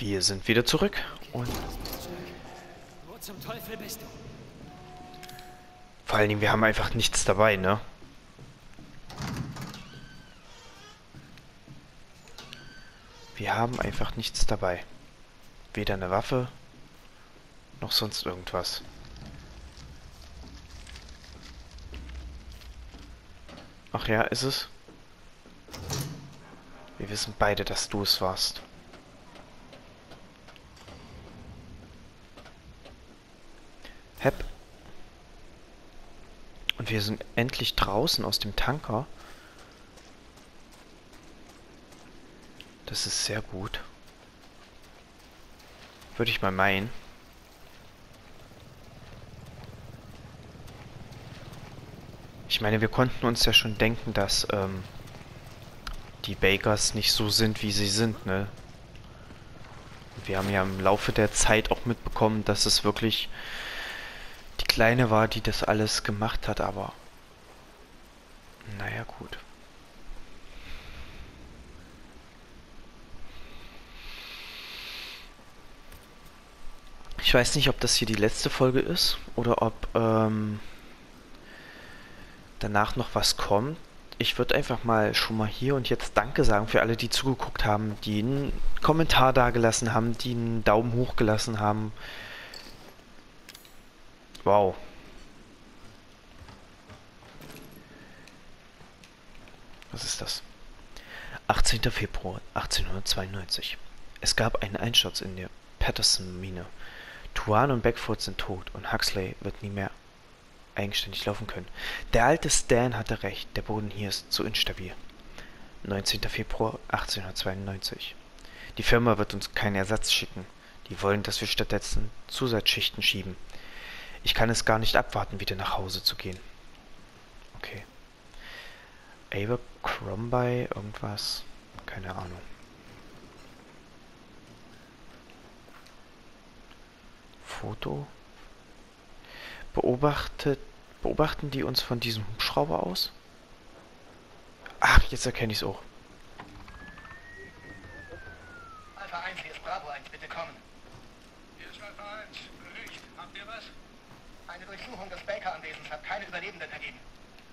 Wir sind wieder zurück und Wo zum Teufel bist du? vor allen Dingen, wir haben einfach nichts dabei, ne? Wir haben einfach nichts dabei. Weder eine Waffe, noch sonst irgendwas. Ach ja, ist es? Wir wissen beide, dass du es warst. Hep. Und wir sind endlich draußen aus dem Tanker. Das ist sehr gut. Würde ich mal meinen. Ich meine, wir konnten uns ja schon denken, dass ähm, die Bakers nicht so sind, wie sie sind, ne? Wir haben ja im Laufe der Zeit auch mitbekommen, dass es wirklich Kleine war, die das alles gemacht hat, aber naja gut. Ich weiß nicht, ob das hier die letzte Folge ist oder ob ähm, danach noch was kommt. Ich würde einfach mal schon mal hier und jetzt Danke sagen für alle, die zugeguckt haben, die einen Kommentar dagelassen haben, die einen Daumen hoch gelassen haben. Wow. Was ist das? 18. Februar 1892. Es gab einen Einsturz in der Patterson-Mine. Tuan und Beckford sind tot und Huxley wird nie mehr eigenständig laufen können. Der alte Stan hatte recht, der Boden hier ist zu instabil. 19. Februar 1892. Die Firma wird uns keinen Ersatz schicken. Die wollen, dass wir stattdessen Zusatzschichten schieben. Ich kann es gar nicht abwarten, wieder nach Hause zu gehen. Okay. Abercrombie, irgendwas. Keine Ahnung. Foto. Beobachtet, beobachten die uns von diesem Hubschrauber aus? Ach, jetzt erkenne ich es auch. Alpha 1, hier ist Bravo 1, bitte kommen. Hier ist Alpha 1. Bericht. Habt ihr was? Eine Durchsuchung des Baker-Anwesens hat keine Überlebenden ergeben.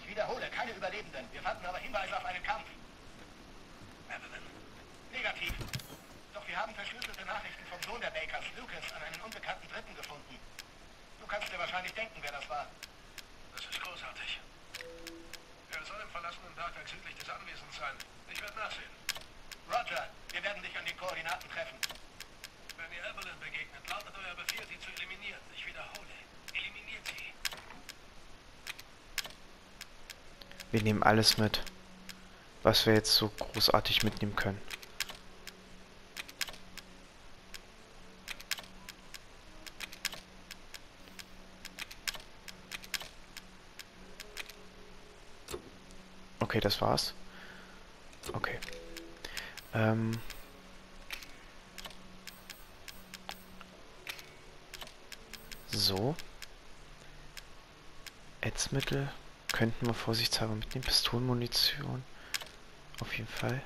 Ich wiederhole, keine Überlebenden. Wir fanden aber Hinweise auf einen Kampf. Negativ. Doch wir haben verschlüsselte Nachrichten vom Sohn der Bakers, Lucas, an einen unbekannten Dritten gefunden. Du kannst dir wahrscheinlich denken, wer das war. Das ist großartig. Er soll im verlassenen Bergwerk südlich des Anwesens sein. Ich werde nachsehen. Roger, wir werden dich an den Koordinaten treffen. Wenn ihr Evelyn begegnet, lautet euer Befehl, sie zu eliminieren. Ich wiederhole. Eliminiert sie. Wir nehmen alles mit, was wir jetzt so großartig mitnehmen können. Okay, das war's. Okay. Ähm. So. Ätzmittel könnten wir vorsichtshalber mitnehmen. Pistolenmunition. Auf jeden Fall.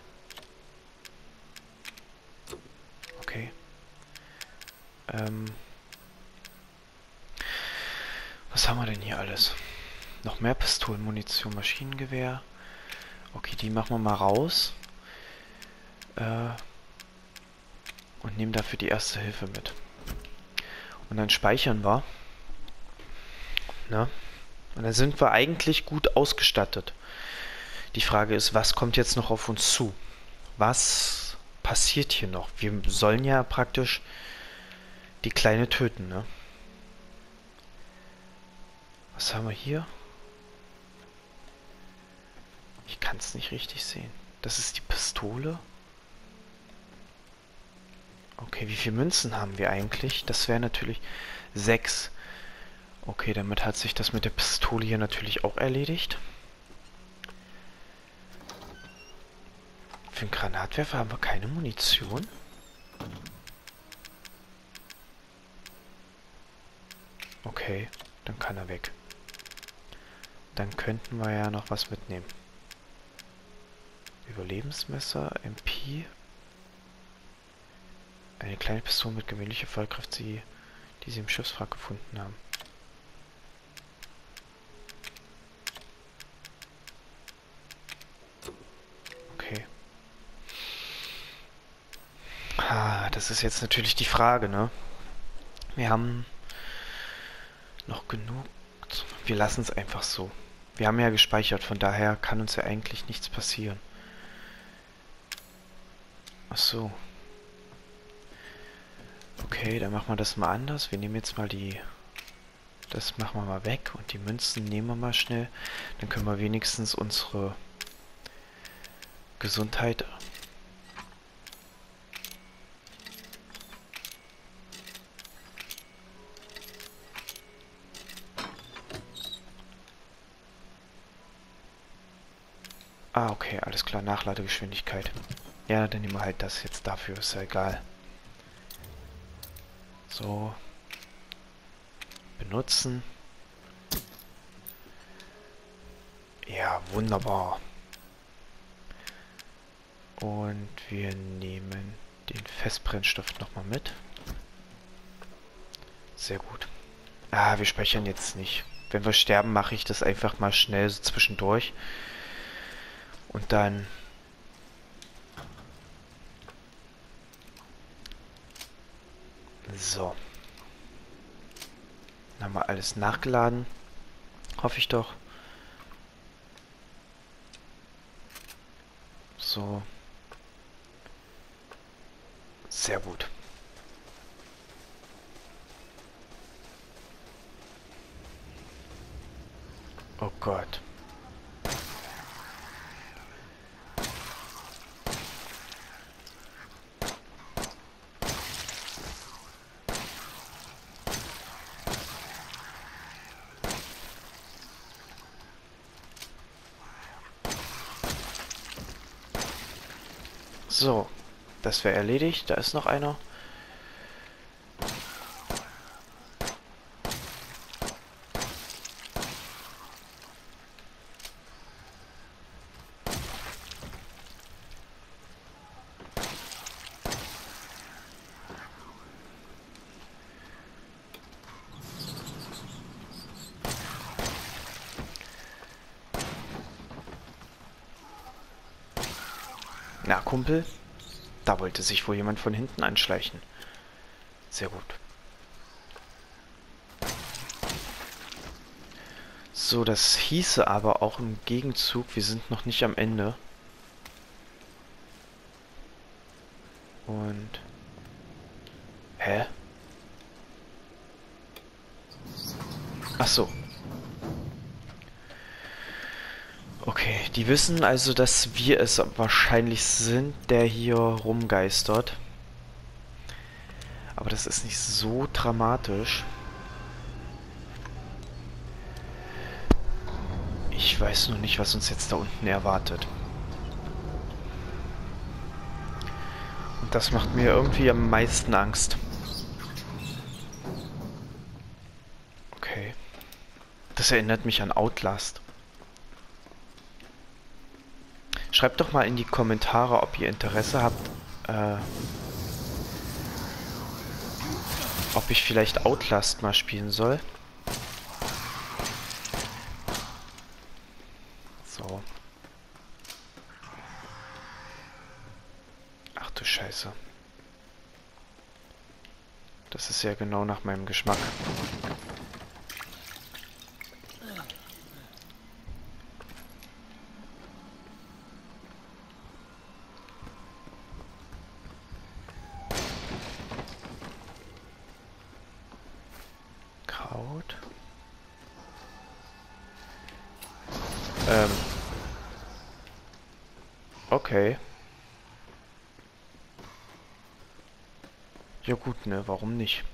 Okay. Ähm. Was haben wir denn hier alles? Noch mehr Pistolenmunition, Maschinengewehr. Okay, die machen wir mal raus. Äh, und nehmen dafür die erste Hilfe mit. Und dann speichern wir. Na? Und dann sind wir eigentlich gut ausgestattet. Die Frage ist, was kommt jetzt noch auf uns zu? Was passiert hier noch? Wir sollen ja praktisch die Kleine töten, ne? Was haben wir hier? Ich kann es nicht richtig sehen. Das ist die Pistole. Okay, wie viele Münzen haben wir eigentlich? Das wäre natürlich sechs. Okay, damit hat sich das mit der Pistole hier natürlich auch erledigt. Für einen Granatwerfer haben wir keine Munition. Okay, dann kann er weg. Dann könnten wir ja noch was mitnehmen. Überlebensmesser, MP. Eine kleine Pistole mit gewöhnlicher Feuerkraft, die, die sie im Schiffswrack gefunden haben. Okay. Ah, das ist jetzt natürlich die Frage, ne? Wir haben noch genug. Wir lassen es einfach so. Wir haben ja gespeichert, von daher kann uns ja eigentlich nichts passieren. Ach so. Okay, dann machen wir das mal anders. Wir nehmen jetzt mal die... Das machen wir mal weg und die Münzen nehmen wir mal schnell. Dann können wir wenigstens unsere Gesundheit Ah, okay, alles klar, Nachladegeschwindigkeit. Ja, dann nehmen wir halt das jetzt dafür, ist ja egal. So. Benutzen. Ja, wunderbar. Und wir nehmen den Festbrennstoff nochmal mit. Sehr gut. Ah, wir speichern jetzt nicht. Wenn wir sterben, mache ich das einfach mal schnell so zwischendurch. Und dann So. Dann haben wir alles nachgeladen. Hoffe ich doch. So. Sehr gut. Oh Gott. So, das wäre erledigt. Da ist noch einer. Na, Kumpel. Da wollte sich wohl jemand von hinten anschleichen. Sehr gut. So, das hieße aber auch im Gegenzug, wir sind noch nicht am Ende. Und... Hä? Ach so. Okay, die wissen also, dass wir es wahrscheinlich sind, der hier rumgeistert. Aber das ist nicht so dramatisch. Ich weiß nur nicht, was uns jetzt da unten erwartet. Und das macht mir irgendwie am meisten Angst. Okay. Das erinnert mich an Outlast. Schreibt doch mal in die Kommentare, ob ihr Interesse habt, äh, ob ich vielleicht Outlast mal spielen soll. So. Ach du Scheiße. Das ist ja genau nach meinem Geschmack. Kraut. Ähm. Okay. Ja gut, ne, warum nicht?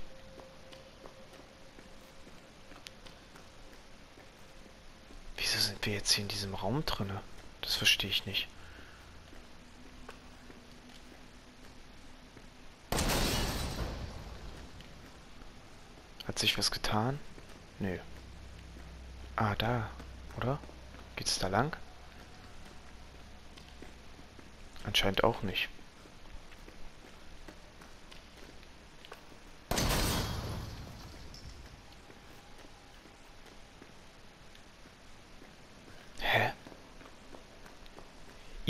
Wieso sind wir jetzt hier in diesem Raum drinne? Das verstehe ich nicht. Hat sich was getan? Nö. Ah, da. Oder? Geht's da lang? Anscheinend auch nicht.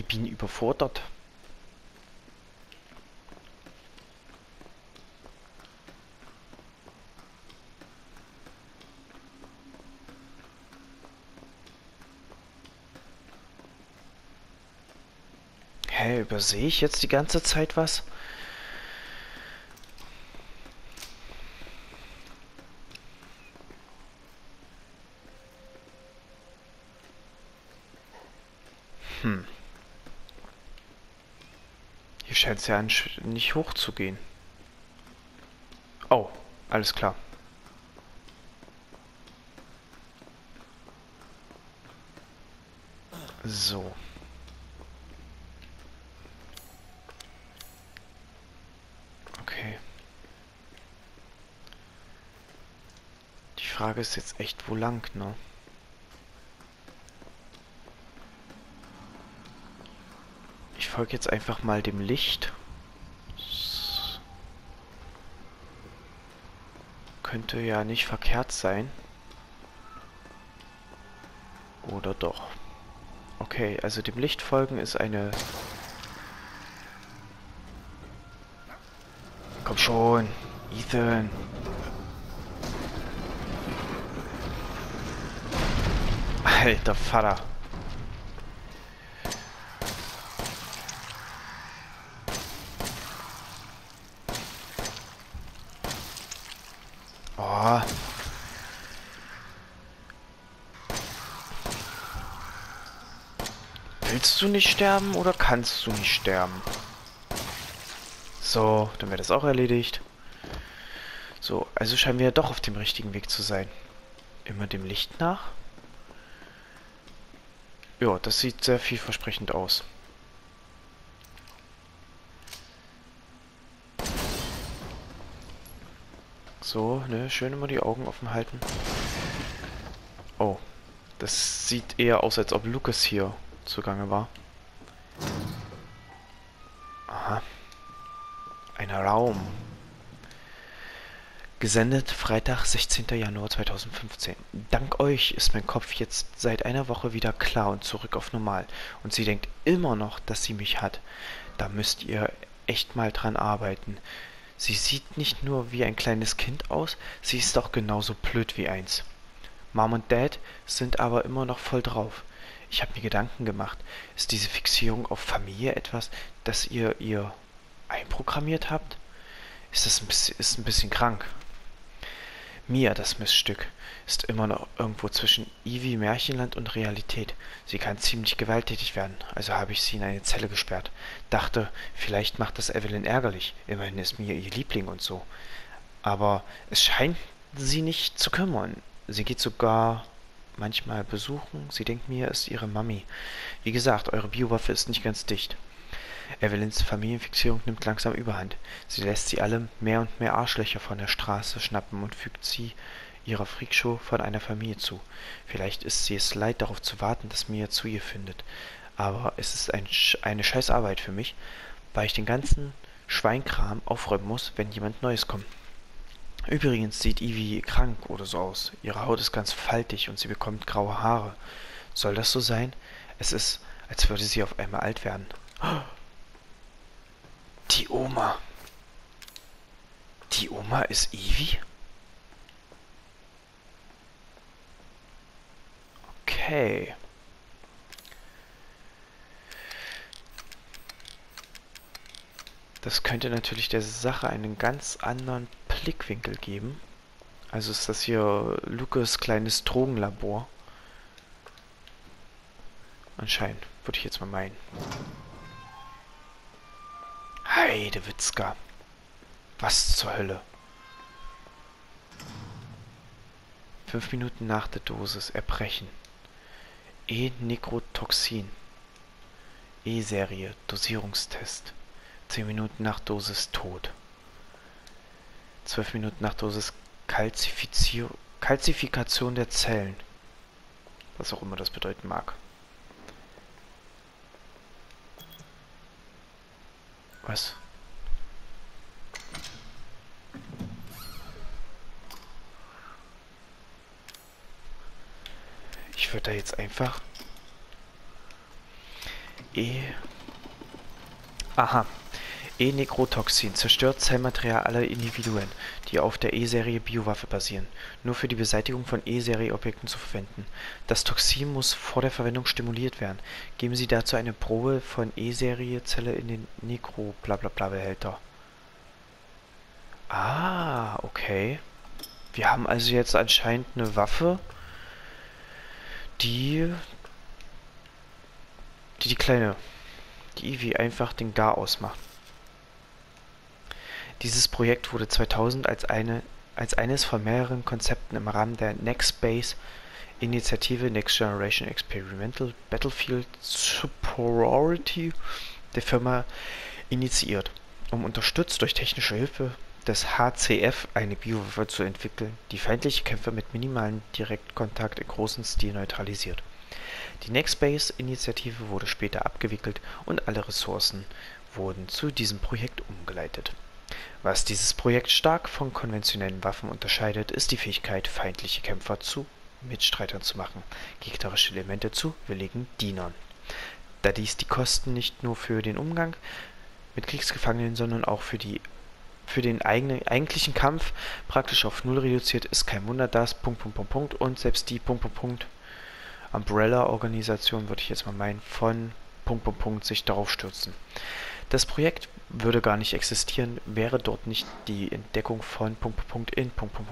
Bin überfordert. Hä, übersehe ich jetzt die ganze Zeit was? Es ja nicht hoch zu gehen. Oh, alles klar. So. Okay. Die Frage ist jetzt echt, wo lang, ne? Folge jetzt einfach mal dem Licht. Könnte ja nicht verkehrt sein. Oder doch? Okay, also dem Licht folgen ist eine... Komm schon, Ethan. Alter Vater. Oh. Willst du nicht sterben oder kannst du nicht sterben? So, dann wäre das auch erledigt. So, also scheinen wir ja doch auf dem richtigen Weg zu sein. Immer dem Licht nach. Ja, das sieht sehr vielversprechend aus. So, ne, schön immer die Augen offen halten. Oh, das sieht eher aus, als ob Lucas hier zugange war. Aha. Ein Raum. Gesendet Freitag, 16. Januar 2015. Dank euch ist mein Kopf jetzt seit einer Woche wieder klar und zurück auf normal. Und sie denkt immer noch, dass sie mich hat. Da müsst ihr echt mal dran arbeiten. Sie sieht nicht nur wie ein kleines Kind aus, sie ist auch genauso blöd wie eins. Mom und Dad sind aber immer noch voll drauf. Ich habe mir Gedanken gemacht. Ist diese Fixierung auf Familie etwas, das ihr ihr einprogrammiert habt? Ist das ein bisschen, ist ein bisschen krank. Mia, das Missstück, ist immer noch irgendwo zwischen Ivy Märchenland und Realität. Sie kann ziemlich gewalttätig werden, also habe ich sie in eine Zelle gesperrt. Dachte, vielleicht macht das Evelyn ärgerlich, immerhin ist Mia ihr Liebling und so. Aber es scheint sie nicht zu kümmern. Sie geht sogar manchmal besuchen. Sie denkt, Mia ist ihre Mami. Wie gesagt, eure Biowaffe ist nicht ganz dicht. Evelyns Familienfixierung nimmt langsam überhand. Sie lässt sie alle mehr und mehr Arschlöcher von der Straße schnappen und fügt sie ihrer Freakshow von einer Familie zu. Vielleicht ist sie es leid, darauf zu warten, dass Mia zu ihr findet. Aber es ist ein, eine scheiß Arbeit für mich, weil ich den ganzen Schweinkram aufräumen muss, wenn jemand Neues kommt. Übrigens sieht Ivy krank oder so aus. Ihre Haut ist ganz faltig und sie bekommt graue Haare. Soll das so sein? Es ist, als würde sie auf einmal alt werden. Die Oma. Die Oma ist Ivy? Okay. Das könnte natürlich der Sache einen ganz anderen Blickwinkel geben. Also ist das hier Lukas kleines Drogenlabor. Anscheinend, würde ich jetzt mal meinen. Heidewitzka. Was zur Hölle? Fünf Minuten nach der Dosis Erbrechen. E-Nekrotoxin. E-Serie Dosierungstest. Zehn Minuten nach Dosis Tod. Zwölf Minuten nach Dosis Kalzifikation der Zellen. Was auch immer das bedeuten mag. Was? Ich würde da jetzt einfach... E. Aha. E-Nekrotoxin zerstört Zellmaterial aller Individuen, die auf der E-Serie Biowaffe basieren, nur für die Beseitigung von E-Serie-Objekten zu verwenden. Das Toxin muss vor der Verwendung stimuliert werden. Geben Sie dazu eine Probe von E-Serie-Zelle in den Nekro-Blablabla-Behälter. Ah, okay. Wir haben also jetzt anscheinend eine Waffe, die die, die kleine, die Eevee einfach den Gar ausmacht. Dieses Projekt wurde 2000 als, eine, als eines von mehreren Konzepten im Rahmen der NextBase-Initiative Next Generation Experimental Battlefield Superiority der Firma initiiert, um unterstützt durch technische Hilfe des HCF eine Biowaffe zu entwickeln, die feindliche Kämpfer mit minimalem Direktkontakt in großem Stil neutralisiert. Die NextBase-Initiative wurde später abgewickelt und alle Ressourcen wurden zu diesem Projekt umgeleitet was dieses Projekt stark von konventionellen Waffen unterscheidet, ist die Fähigkeit, feindliche Kämpfer zu Mitstreitern zu machen, gegnerische Elemente zu willigen Dienern. Da dies die Kosten nicht nur für den Umgang mit Kriegsgefangenen, sondern auch für die für den eigenen, eigentlichen Kampf praktisch auf Null reduziert, ist. Kein Wunder, dass Punkt, Punkt, Punkt, Punkt. Und selbst die Punkt, Punkt, Punkt Umbrella-Organisation, würde ich jetzt mal meinen, von Punkt, Punkt, Punkt sich darauf stürzen. Das Projekt würde gar nicht existieren, wäre dort nicht die Entdeckung von in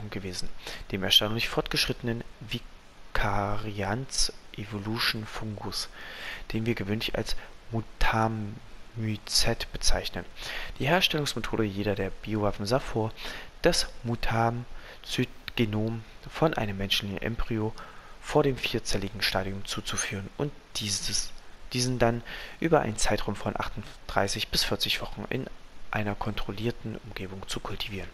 gewesen, dem erstaunlich fortgeschrittenen Vicariance Evolution Fungus, den wir gewöhnlich als Mutamycet bezeichnen. Die Herstellungsmethode jeder der Biowaffen sah vor, das Mutamycet-Genom von einem menschlichen Embryo vor dem vierzelligen Stadium zuzuführen und dieses diesen dann über einen Zeitraum von 38 bis 40 Wochen in einer kontrollierten Umgebung zu kultivieren.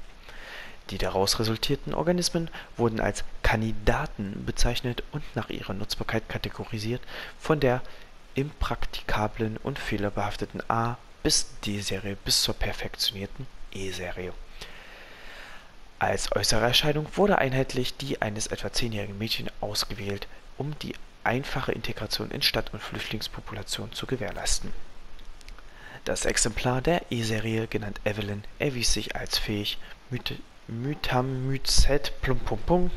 Die daraus resultierten Organismen wurden als Kandidaten bezeichnet und nach ihrer Nutzbarkeit kategorisiert, von der impraktikablen und fehlerbehafteten A bis D-Serie bis zur perfektionierten E-Serie. Als äußere Erscheinung wurde einheitlich die eines etwa zehnjährigen Mädchens ausgewählt, um die einfache Integration in Stadt- und Flüchtlingspopulation zu gewährleisten. Das Exemplar der E-Serie, genannt Evelyn, erwies sich als fähig, Mytamycet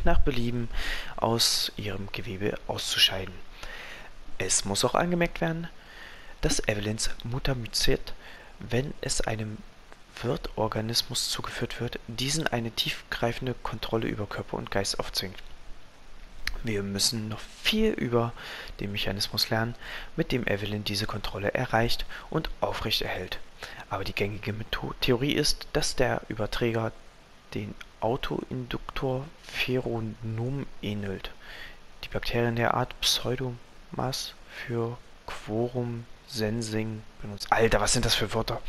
nach Belieben aus ihrem Gewebe auszuscheiden. Es muss auch angemerkt werden, dass Evelyns Mutamycet, wenn es einem Wirtorganismus zugeführt wird, diesen eine tiefgreifende Kontrolle über Körper und Geist aufzwingt wir müssen noch viel über den Mechanismus lernen, mit dem Evelyn diese Kontrolle erreicht und aufrechterhält. Aber die gängige Theorie ist, dass der Überträger den Autoinduktor Pheronom ähnelt. Die Bakterien der Art Pseudomas für Quorum Sensing benutzt. Alter, was sind das für Wörter?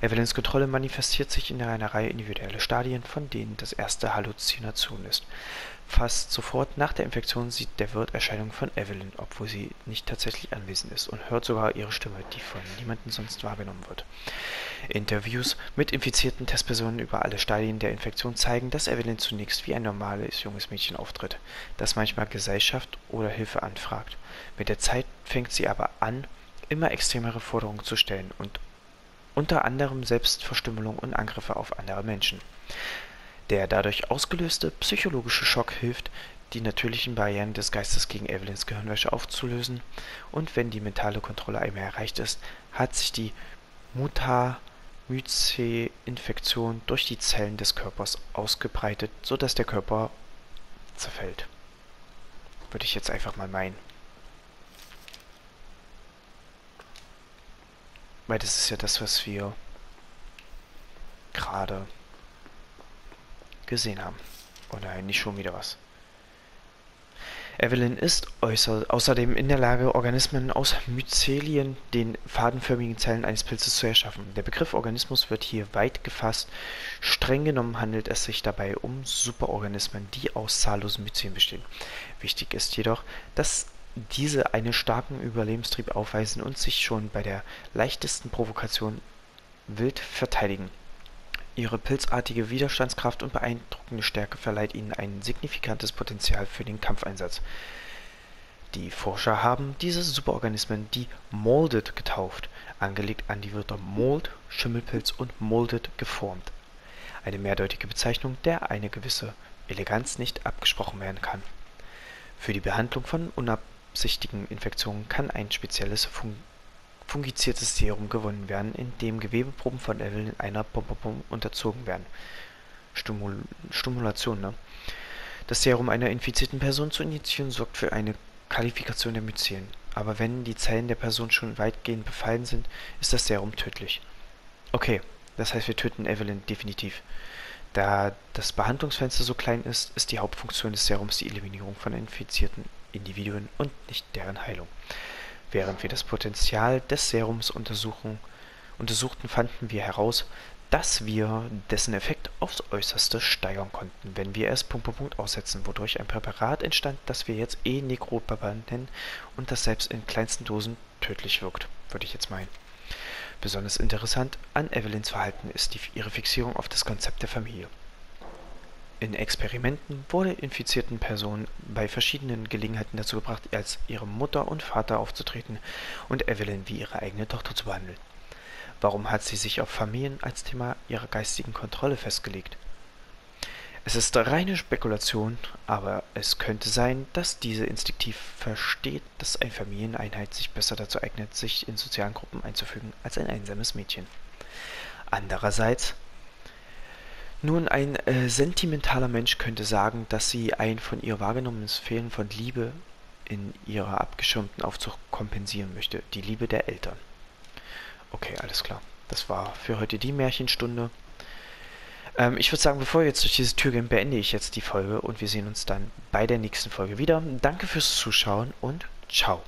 Evelyns Kontrolle manifestiert sich in einer Reihe individueller Stadien, von denen das erste Halluzination ist. Fast sofort nach der Infektion sieht der Wirt Erscheinungen von Evelyn, obwohl sie nicht tatsächlich anwesend ist, und hört sogar ihre Stimme, die von niemandem sonst wahrgenommen wird. Interviews mit infizierten Testpersonen über alle Stadien der Infektion zeigen, dass Evelyn zunächst wie ein normales junges Mädchen auftritt, das manchmal Gesellschaft oder Hilfe anfragt. Mit der Zeit fängt sie aber an, immer extremere Forderungen zu stellen und unter anderem Selbstverstümmelung und Angriffe auf andere Menschen. Der dadurch ausgelöste psychologische Schock hilft, die natürlichen Barrieren des Geistes gegen Evelyns Gehirnwäsche aufzulösen, und wenn die mentale Kontrolle einmal erreicht ist, hat sich die Mutamycet-Infektion durch die Zellen des Körpers ausgebreitet, sodass der Körper zerfällt. Würde ich jetzt einfach mal meinen. Weil das ist ja das, was wir gerade gesehen haben. Oh nein, nicht schon wieder was. Evelyn ist außerdem in der Lage, Organismen aus Myzelien, den fadenförmigen Zellen eines Pilzes, zu erschaffen. Der Begriff Organismus wird hier weit gefasst. Streng genommen handelt es sich dabei um Superorganismen, die aus zahllosen Myzelien bestehen. Wichtig ist jedoch, dass diese einen starken Überlebenstrieb aufweisen und sich schon bei der leichtesten Provokation wild verteidigen. Ihre pilzartige Widerstandskraft und beeindruckende Stärke verleiht ihnen ein signifikantes Potenzial für den Kampfeinsatz. Die Forscher haben diese Superorganismen die Molded getauft, angelegt an die Wörter Mold, Schimmelpilz und Molded geformt. Eine mehrdeutige Bezeichnung, der eine gewisse Eleganz nicht abgesprochen werden kann. Für die Behandlung von unabsichtigen Infektionen kann ein spezielles fun fungiziertes Serum gewonnen werden, in dem Gewebeproben von Evelyn einer Pom -Pom -Pom unterzogen werden. Stimul Stimulation, ne? Das Serum einer infizierten Person zu injizieren sorgt für eine Qualifikation der Myzelen, aber wenn die Zellen der Person schon weitgehend befallen sind, ist das Serum tödlich. Okay, das heißt wir töten Evelyn definitiv. Da das Behandlungsfenster so klein ist, ist die Hauptfunktion des Serums die Eliminierung von infizierten Individuen und nicht deren Heilung. Während wir das Potenzial des Serums untersuchten, fanden wir heraus, dass wir dessen Effekt aufs Äußerste steigern konnten, wenn wir es aussetzen, wodurch ein Präparat entstand, das wir jetzt e Necropapa nennen und das selbst in kleinsten Dosen tödlich wirkt, würde ich jetzt meinen. Besonders interessant an Evelyns Verhalten ist die, ihre Fixierung auf das Konzept der Familie. In Experimenten wurde infizierten Personen bei verschiedenen Gelegenheiten dazu gebracht, als ihre Mutter und Vater aufzutreten und Evelyn wie ihre eigene Tochter zu behandeln. Warum hat sie sich auf Familien als Thema ihrer geistigen Kontrolle festgelegt? Es ist reine Spekulation, aber es könnte sein, dass diese instinktiv versteht, dass eine Familieneinheit sich besser dazu eignet, sich in sozialen Gruppen einzufügen, als ein einsames Mädchen. Andererseits, nun ein äh, sentimentaler Mensch könnte sagen, dass sie ein von ihr wahrgenommenes Fehlen von Liebe in ihrer abgeschirmten Aufzucht kompensieren möchte, die Liebe der Eltern. Okay, alles klar. Das war für heute die Märchenstunde. Ähm, ich würde sagen, bevor wir jetzt durch diese Tür gehen, beende ich jetzt die Folge und wir sehen uns dann bei der nächsten Folge wieder. Danke fürs Zuschauen und ciao.